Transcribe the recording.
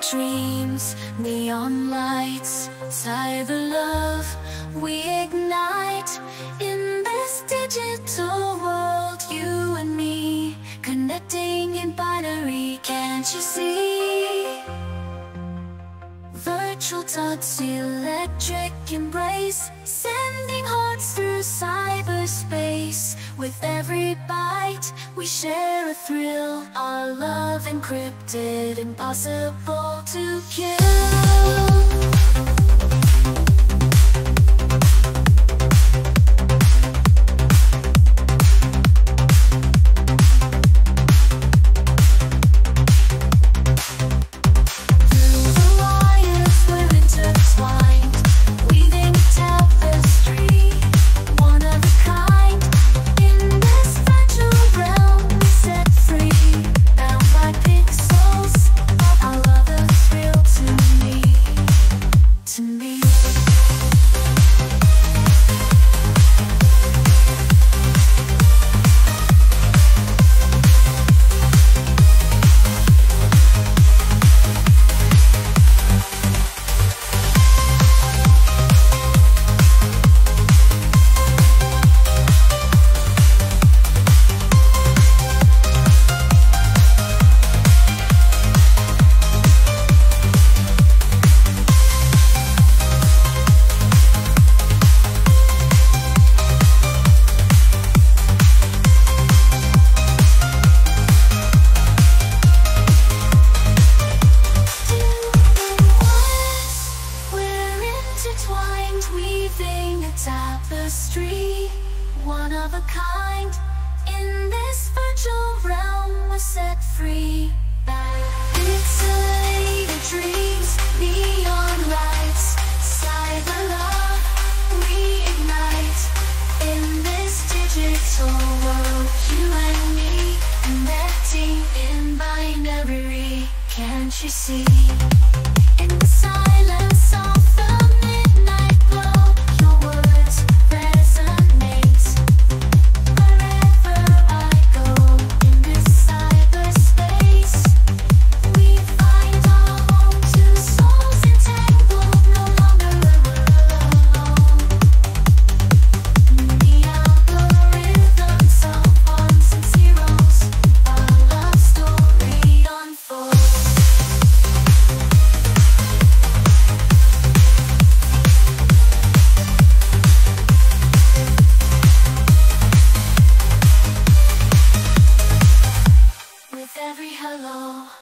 dreams, neon lights, cyber love we ignite in this digital world. You and me connecting in binary, can't you see? Virtual touch, electric embrace, sending hearts through cyberspace. With every byte, we share a thrill. Our love encrypted, impossible to kill. A street, one of a kind. In this virtual realm, we're set free. Pixelated dreams, neon lights, cyber love, we ignite. In this digital world, you and me, connecting in binary. Can't you see?